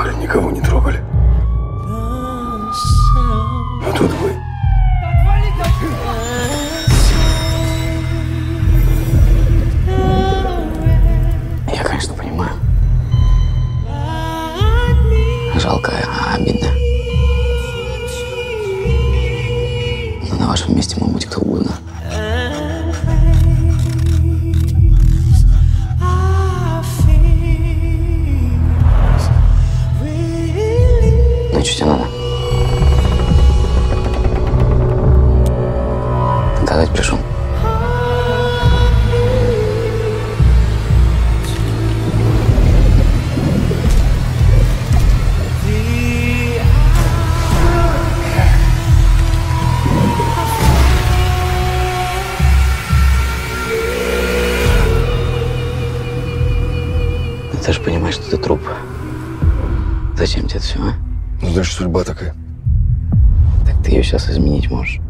приехали, никого не трогали. А тут вы. Я, конечно, понимаю. Жалко, а обидно. Но на вашем месте мог быть кто угодно. И что тебе надо? Гадать пришел. Ты же понимаешь, что ты труп. Зачем тебе это все, а? Ну, значит, судьба такая. Так ты ее сейчас изменить можешь.